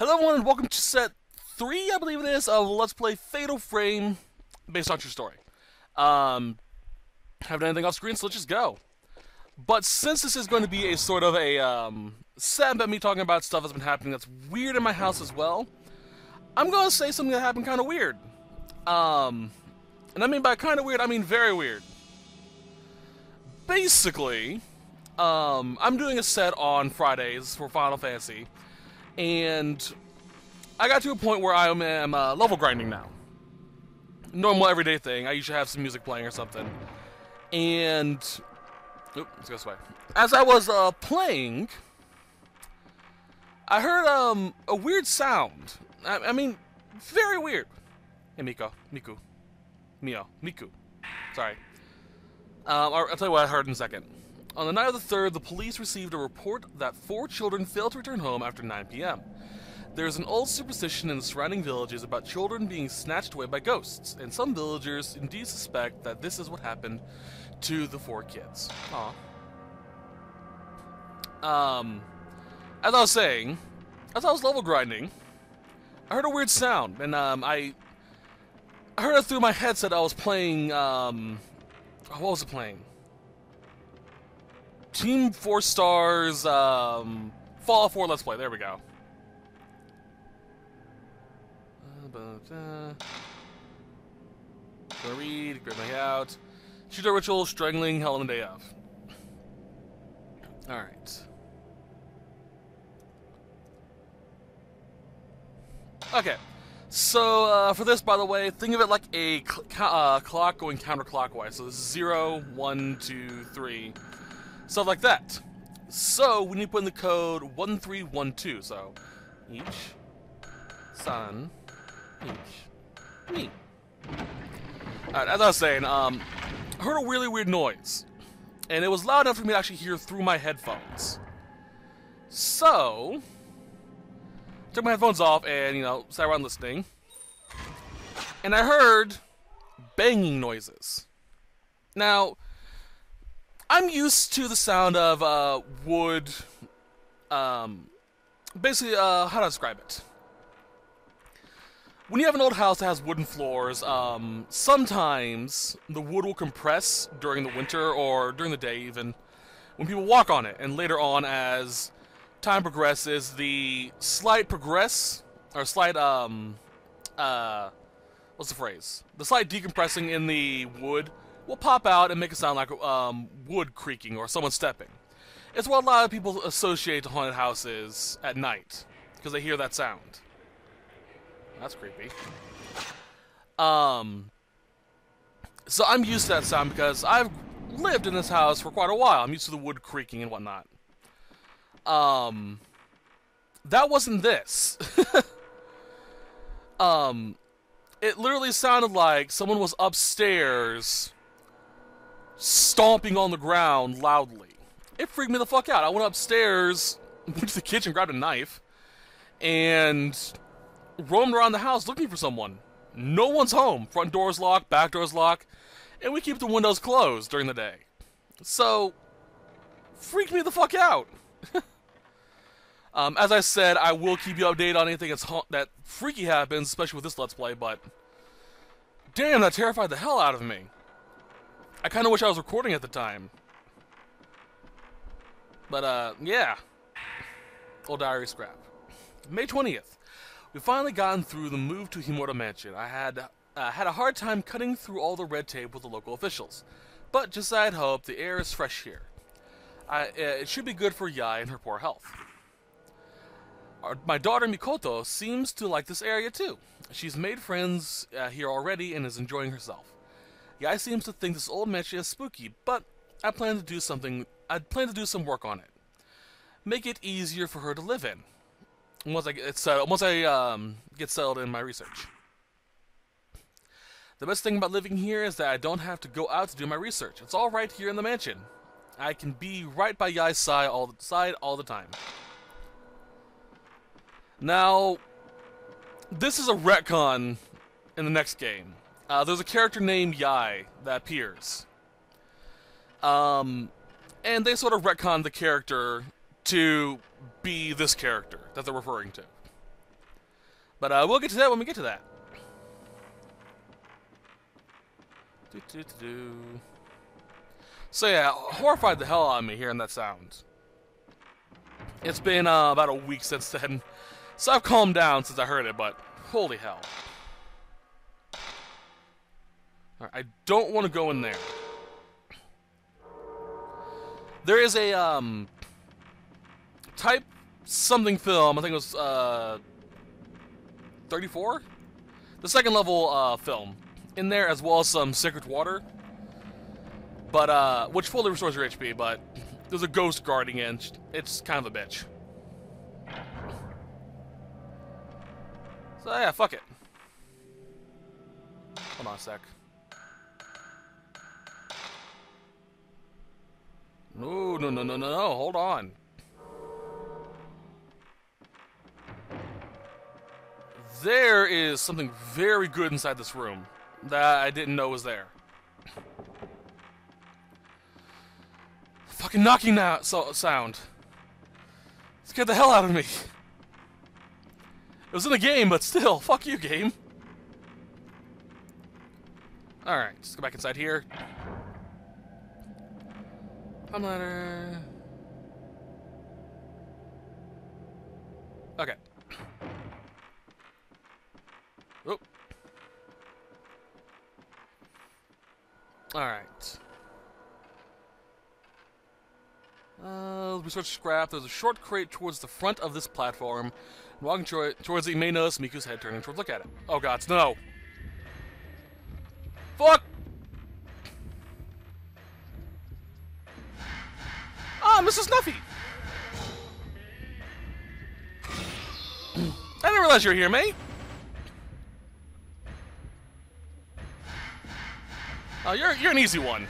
Hello everyone and welcome to set 3, I believe it is, of Let's Play Fatal Frame, based on true story. Um, haven't anything off screen, so let's just go. But since this is going to be a sort of a, um, set about me talking about stuff that's been happening that's weird in my house as well, I'm going to say something that happened kind of weird. Um, and I mean by kind of weird, I mean very weird. Basically, um, I'm doing a set on Fridays for Final Fantasy, and I got to a point where I am uh, level grinding now. Normal everyday thing. I usually have some music playing or something. And, oop, let's go this way. As I was uh, playing, I heard um, a weird sound. I, I mean, very weird. Hey, Miko, Miku, Mio, Miku. Sorry. Um, I'll tell you what I heard in a second. On the night of the 3rd, the police received a report that four children failed to return home after 9 p.m. There is an old superstition in the surrounding villages about children being snatched away by ghosts, and some villagers indeed suspect that this is what happened to the four kids. Aw. Um, as I was saying, as I was level grinding, I heard a weird sound, and um, I, I heard it through my headset. I was playing, um, what was it playing? Team Four Stars, um, Fallout 4 Let's Play. There we go. Gonna read, grab my out. Shoot a ritual, strangling, hell in the day of. Alright. Okay. So, uh, for this, by the way, think of it like a cl uh, clock going counterclockwise. So this is 0, 1, 2, 3, stuff like that. So, we need to put in the code 1312. So, each, sun, each, me. Alright, as I was saying, um, I heard a really weird noise. And it was loud enough for me to actually hear through my headphones. So, took my headphones off and, you know, sat around listening. And I heard banging noises. Now, I'm used to the sound of uh, wood. Um, basically, uh, how to describe it? When you have an old house that has wooden floors, um, sometimes the wood will compress during the winter or during the day, even when people walk on it. And later on, as time progresses, the slight progress or slight um, uh, what's the phrase? The slight decompressing in the wood will pop out and make it sound like um, wood creaking or someone stepping. It's what a lot of people associate to haunted houses at night because they hear that sound. That's creepy. Um, so I'm used to that sound because I've lived in this house for quite a while. I'm used to the wood creaking and whatnot. Um, that wasn't this. um, it literally sounded like someone was upstairs stomping on the ground loudly. It freaked me the fuck out. I went upstairs, went to the kitchen, grabbed a knife, and roamed around the house looking for someone. No one's home. Front door's locked, back door's locked, and we keep the windows closed during the day. So, freaked me the fuck out. um, as I said, I will keep you updated on anything that's that freaky happens, especially with this Let's Play, but damn, that terrified the hell out of me. I kind of wish I was recording at the time. But, uh, yeah. Old diary scrap. May 20th. We've finally gotten through the move to Himuro Mansion. I had uh, had a hard time cutting through all the red tape with the local officials. But just as I had hoped, the air is fresh here. I, uh, it should be good for Yae and her poor health. Our, my daughter Mikoto seems to like this area too. She's made friends uh, here already and is enjoying herself. Yae seems to think this old mansion is spooky, but I plan to do something. I plan to do some work on it. Make it easier for her to live in. Once I get settled, once I um, get settled in my research. The best thing about living here is that I don't have to go out to do my research. It's all right here in the mansion. I can be right by Yae's side all the side all the time. Now, this is a retcon in the next game. Uh, there's a character named Yae that appears. Um, and they sort of retcon the character to be this character that they're referring to. But uh, we'll get to that when we get to that. So yeah, horrified the hell out of me hearing that sound. It's been uh, about a week since then, so I've calmed down since I heard it, but holy hell. Right, I don't want to go in there. There is a um, type something film, I think it was uh, 34? The second level uh, film in there, as well as some Sacred Water. But, uh, which fully restores your HP, but there's a ghost guarding it. It's kind of a bitch. So, yeah, fuck it. Hold on a sec. No, no, no, no, no, no, hold on. There is something very good inside this room that I didn't know was there. Fucking knocking that so sound. Scared the hell out of me. It was in the game, but still, fuck you, game. Alright, let's go back inside here. Home letter. Okay. Oop. Alright. Uh, research scrap. There's a short crate towards the front of this platform. Walking towards it, you may notice Miku's head turning towards look at it. Oh god, no! Fuck! Ah, Mrs. Snuffy! I didn't realize you were here, mate! Oh, you're, you're an easy one.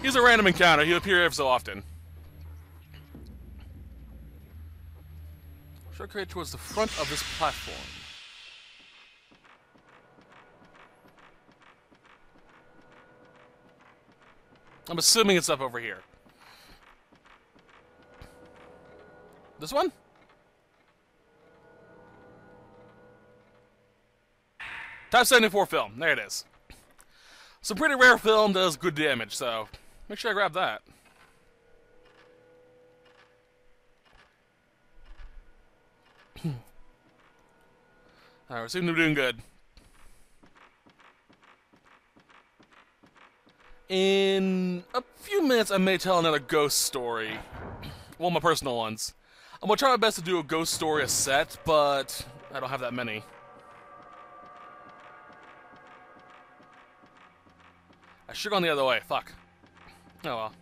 He's a random encounter. He'll appear every so often. Shortcut towards the front of this platform. I'm assuming it's up over here. This one? Type 74 film. There it is. Some pretty rare film does good damage, so make sure I grab that. Alright, we seem to be doing good. In a few minutes, I may tell another ghost story. Of my personal ones. I'm gonna try my best to do a ghost story a set, but I don't have that many. I should have gone the other way. Fuck. Oh well.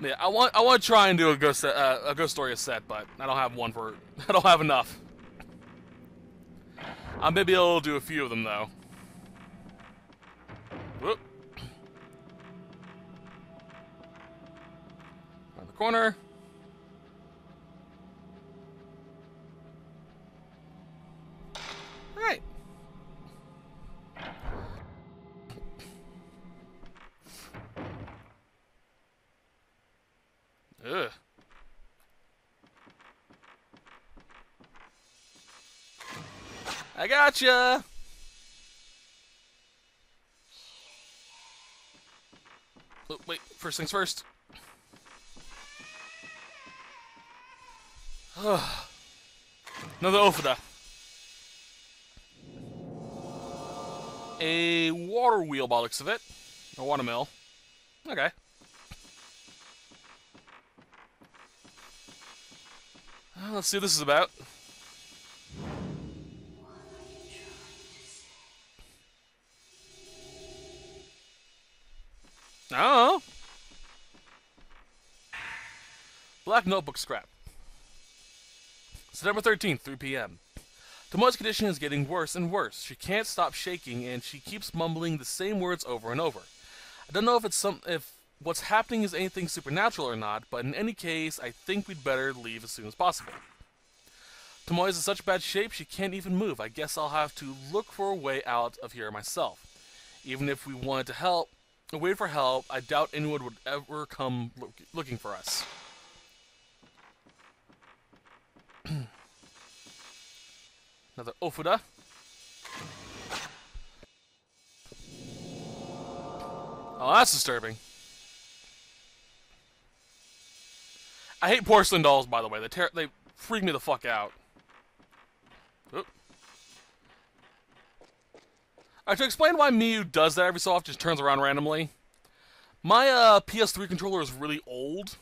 Yeah, I want I want to try and do a ghost uh, a ghost story a set, but I don't have one for I don't have enough. I may be able to do a few of them though. Corner. All right. Ugh. I gotcha! Oh, wait, first things first. Another Ofuda. A water wheel by looks of it. A water mill. Okay. Well, let's see what this is about. Oh. Black Notebook Scrap. September 13th, 3 p.m. Tomoe's condition is getting worse and worse. She can't stop shaking, and she keeps mumbling the same words over and over. I don't know if it's some if what's happening is anything supernatural or not, but in any case, I think we'd better leave as soon as possible. Tomoe is in such bad shape she can't even move. I guess I'll have to look for a way out of here myself. Even if we wanted to help, waited for help, I doubt anyone would ever come look looking for us. Another Ofuda. Oh, that's disturbing. I hate porcelain dolls, by the way. They they freak me the fuck out. Alright, to explain why Miku does that every so often, just turns around randomly. My uh, PS3 controller is really old,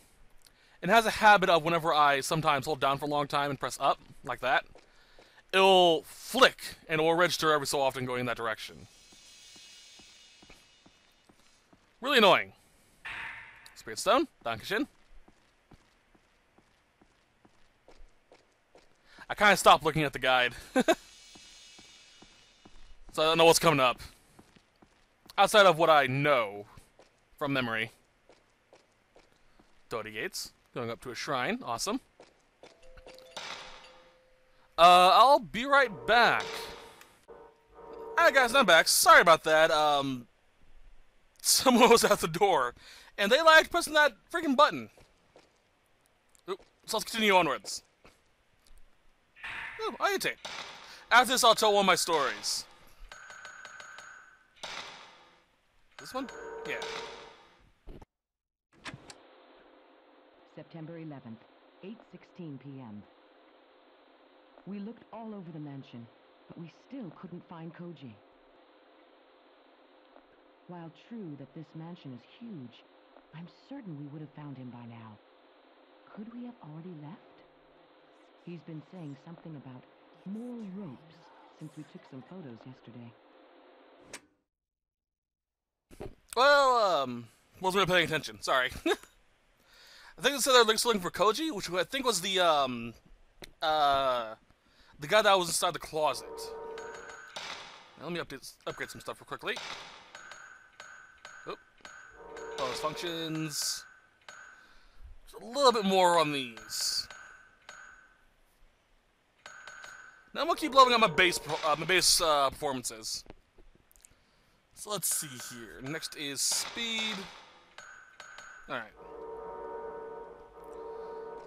and has a habit of whenever I sometimes hold down for a long time and press up, like that, it'll flick, and it will register every so often going in that direction. Really annoying. Spirit Stone, Dankeschön. I kind of stopped looking at the guide. so I don't know what's coming up. Outside of what I know from memory. Dodi Gates. Going up to a shrine. Awesome. Uh, I'll be right back. Alright guys, I'm back. Sorry about that. Um, someone was at the door, and they liked pressing that freaking button. Oop, so let's continue onwards. Ooh, Ayate. After this, I'll tell one of my stories. This one? Yeah. September 11th, 8.16 p.m. We looked all over the mansion, but we still couldn't find Koji. While true that this mansion is huge, I'm certain we would have found him by now. Could we have already left? He's been saying something about more ropes since we took some photos yesterday. Well, um, wasn't really paying attention. Sorry. I think they said they're looking for Koji, which I think was the, um, uh, the guy that was inside the closet. Now, let me update, upgrade some stuff real quickly. Oop. Bonus functions. Just a little bit more on these. Now I'm gonna keep leveling up my base, uh, my base uh, performances. So let's see here. Next is speed. All right.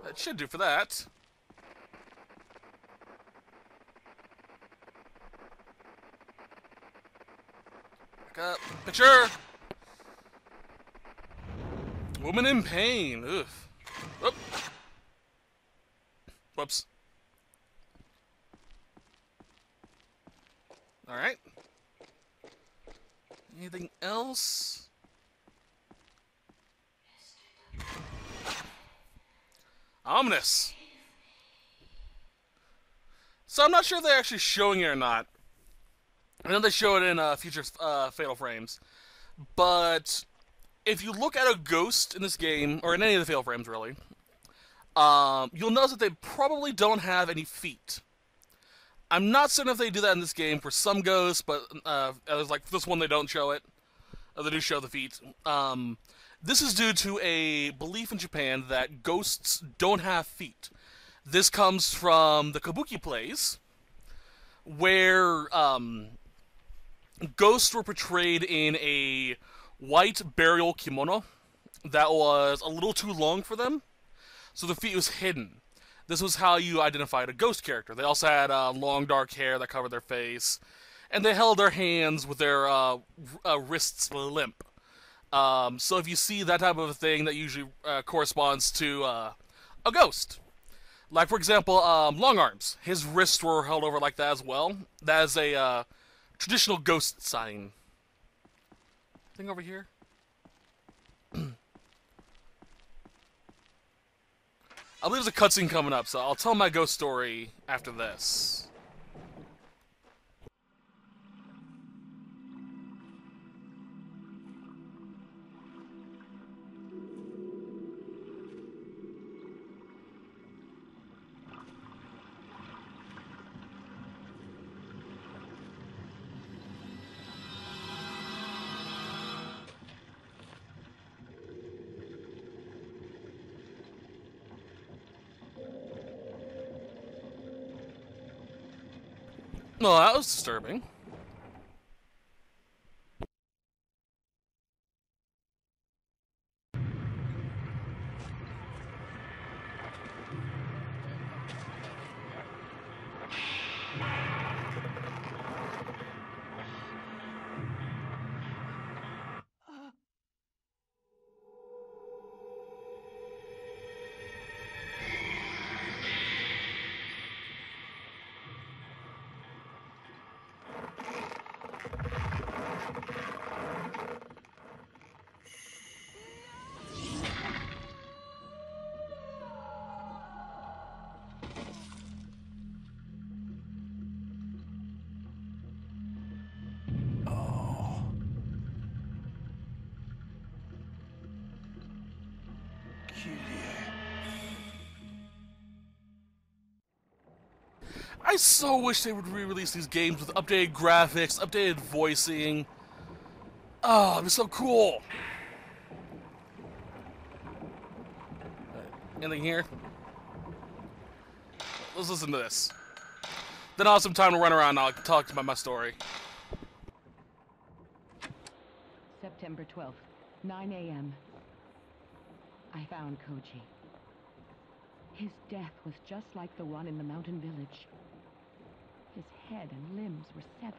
That should do for that. Up. Picture! Woman in pain. Ugh. Whoop. Whoops. Alright. Anything else? Ominous. So I'm not sure if they're actually showing it or not. I know they show it in uh, future uh, Fatal Frames, but if you look at a ghost in this game, or in any of the Fatal Frames really, um, you'll notice that they probably don't have any feet. I'm not certain if they do that in this game for some ghosts, but uh, like this one they don't show it. Uh, they do show the feet. Um, this is due to a belief in Japan that ghosts don't have feet. This comes from the kabuki plays, where um, ghosts were portrayed in a white burial kimono that was a little too long for them, so the feet was hidden. This was how you identified a ghost character. They also had uh, long dark hair that covered their face, and they held their hands with their uh, uh, wrists limp. Um, so if you see that type of a thing, that usually uh, corresponds to uh, a ghost. Like for example, um, Long Arms. His wrists were held over like that as well. That is a uh, traditional ghost sign. Thing over here. I believe there's a cutscene coming up, so I'll tell my ghost story after this. Well, that was disturbing. I so wish they would re-release these games with updated graphics, updated voicing. Oh, it'd be so cool. Uh, anything here? Let's listen to this. Then I'll have some time to run around and I'll talk about my story. September 12th, 9 a.m. I found Koji. His death was just like the one in the mountain village. His head and limbs were severed.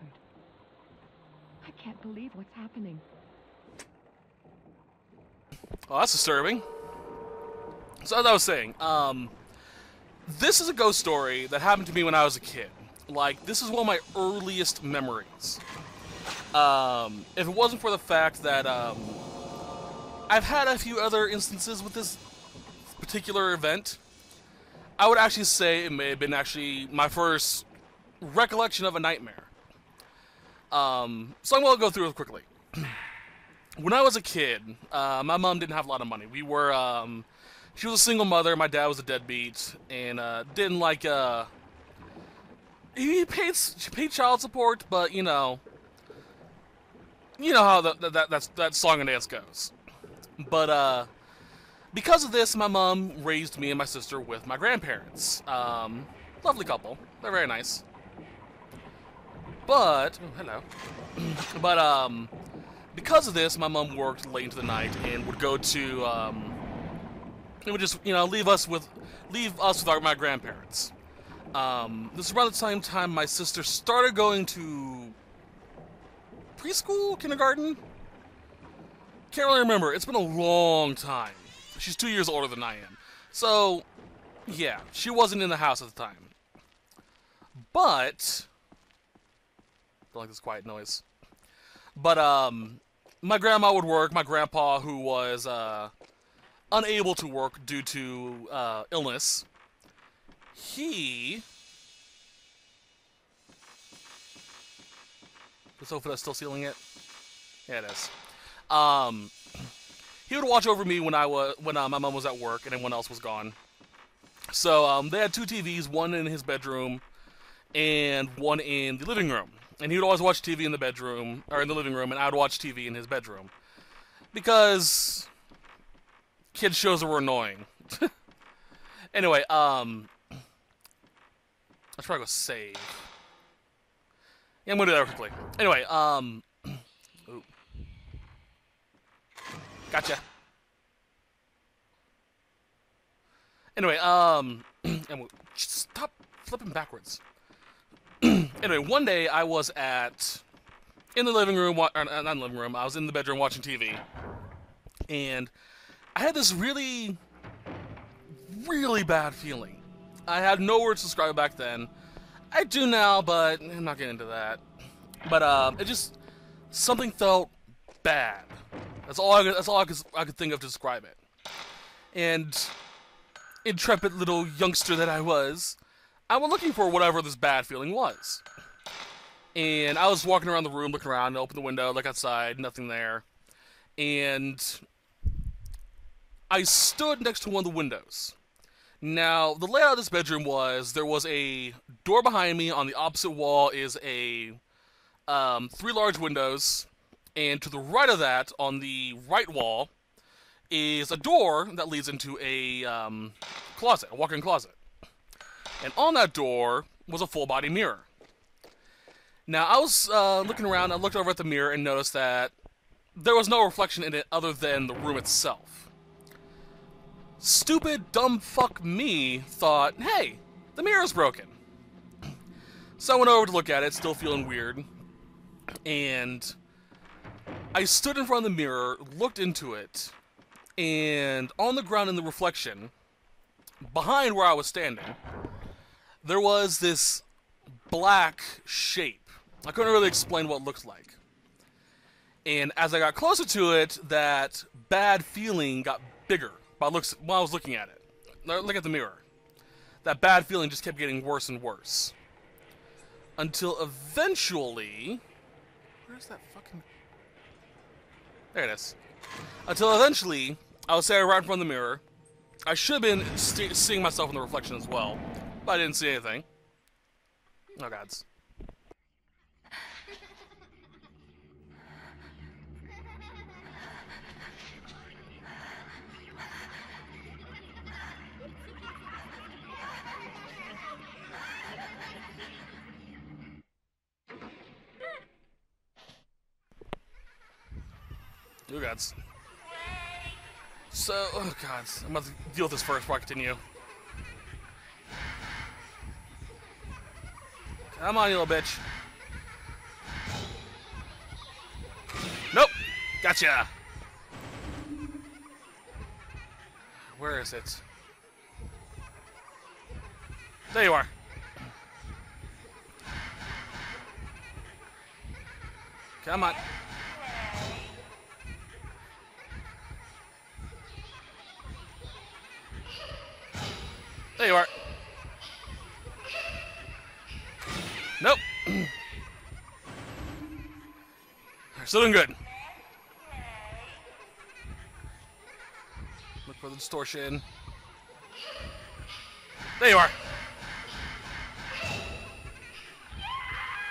I can't believe what's happening. Oh, that's disturbing. So as I was saying, um, this is a ghost story that happened to me when I was a kid. Like, this is one of my earliest memories. Um, if it wasn't for the fact that um, I've had a few other instances with this particular event, I would actually say it may have been actually my first recollection of a nightmare. Um, so I'm going to go through it quickly. when I was a kid, uh, my mom didn't have a lot of money. We were, um, she was a single mother. My dad was a deadbeat, and uh, didn't like. Uh, he paid she paid child support, but you know, you know how the, that that's, that song and dance goes. But uh, because of this, my mom raised me and my sister with my grandparents. Um, lovely couple. They're very nice. But oh, hello. but um, because of this, my mom worked late into the night and would go to um, it would just you know leave us with leave us with our, my grandparents. Um, this is around the same time my sister started going to preschool, kindergarten. Can't really remember. It's been a long time. She's two years older than I am, so yeah, she wasn't in the house at the time. But don't like this quiet noise. But um, my grandma would work. My grandpa, who was uh, unable to work due to uh, illness, he. The sofa that's still sealing it. Yeah, it is. Um, he would watch over me when I was when uh, my mom was at work and everyone else was gone. So um, they had two TVs, one in his bedroom and one in the living room. And he would always watch TV in the bedroom or in the living room, and I would watch TV in his bedroom because kids shows were annoying. anyway, um, let's try to go save. Yeah, I'm gonna do that quickly. Anyway, um, ooh. Gotcha. Anyway, um, and we'll, stop flipping backwards. anyway, one day I was at in the living room, or not in the living room. I was in the bedroom watching TV, and I had this really, really bad feeling. I had no words to describe back then. I do now, but I'm not getting into that. But um, it just something felt bad. That's all. I, that's all I could, I could think of to describe it. And intrepid little youngster that I was, I was looking for whatever this bad feeling was. And I was walking around the room, looking around, open the window, look outside, nothing there. And I stood next to one of the windows. Now, the layout of this bedroom was there was a door behind me. On the opposite wall is a um, three large windows, and to the right of that, on the right wall, is a door that leads into a um, closet, a walk-in closet. And on that door was a full-body mirror. Now, I was uh, looking around, I looked over at the mirror and noticed that there was no reflection in it other than the room itself stupid, dumb fuck me thought, hey, the mirror's broken. So I went over to look at it, still feeling weird. And I stood in front of the mirror, looked into it, and on the ground in the reflection, behind where I was standing, there was this black shape. I couldn't really explain what it looked like. And as I got closer to it, that bad feeling got bigger while, looks, while I was looking at it. Look at the mirror. That bad feeling just kept getting worse and worse. Until eventually... Where's that fucking... There it is. Until eventually, I was standing right in front of the mirror. I should have been seeing myself in the reflection as well, but I didn't see anything. Oh gods. Oh gods. So, oh gods. I'm about to deal with this first before I continue. Come on, you little bitch. Nope. Gotcha. Where is it? There you are. Come on. There you are. Nope. Still doing good. Look for the distortion. There you are.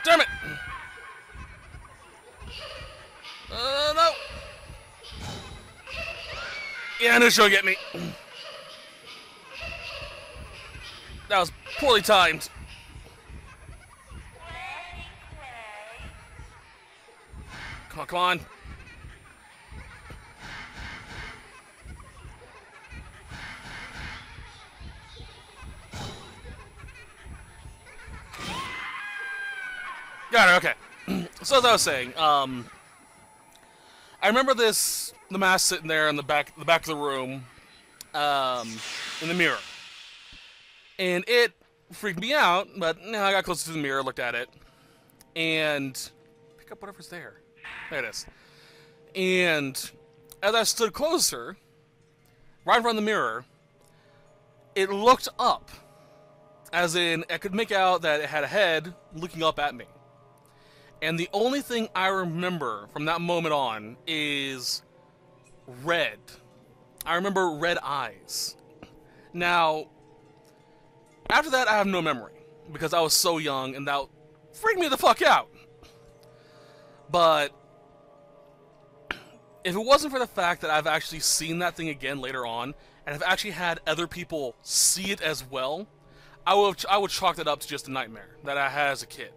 Damn it! Uh, no! Yeah, I knew she'll get me. That was poorly timed. Come on, come on. Got it, okay. so as I was saying, um I remember this the mask sitting there in the back the back of the room, um, in the mirror. And it freaked me out, but you know, I got closer to the mirror, looked at it, and pick up whatever's there. There it is. And as I stood closer, right in front of the mirror, it looked up. As in, I could make out that it had a head looking up at me. And the only thing I remember from that moment on is red. I remember red eyes. Now, after that, I have no memory because I was so young and that freaked me the fuck out. But if it wasn't for the fact that I've actually seen that thing again later on and have actually had other people see it as well, I would I would chalk that up to just a nightmare that I had as a kid.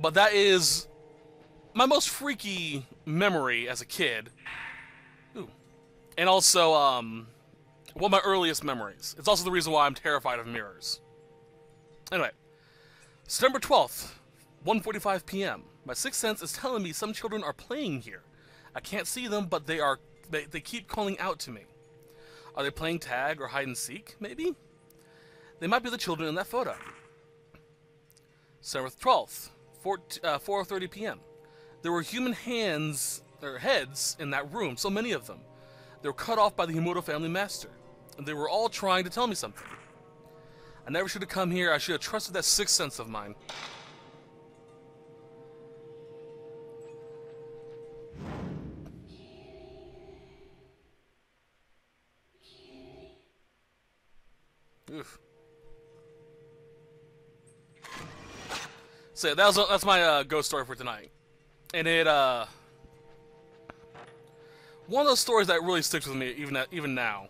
But that is my most freaky memory as a kid. Ooh. And also um one of my earliest memories. It's also the reason why I'm terrified of mirrors. Anyway, September 12th, 1:45 p.m. My sixth sense is telling me some children are playing here. I can't see them, but they are they, they keep calling out to me. Are they playing tag or hide and seek, maybe? They might be the children in that photo. September 12th, 4, uh, 4.30 p.m. There were human hands, or heads, in that room, so many of them. They were cut off by the Himuro family master. And they were all trying to tell me something. I never should have come here. I should have trusted that sixth sense of mine. Oof. So that was that's my uh, ghost story for tonight, and it uh one of those stories that really sticks with me even even now.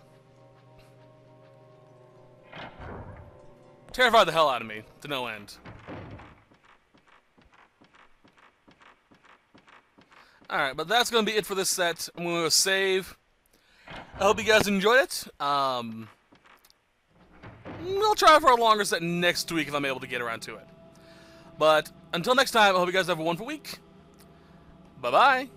Terrified the hell out of me to no end. Alright, but that's going to be it for this set. I'm going to save. I hope you guys enjoyed it. Um, I'll try for a longer set next week if I'm able to get around to it. But until next time, I hope you guys have a wonderful week. Bye-bye.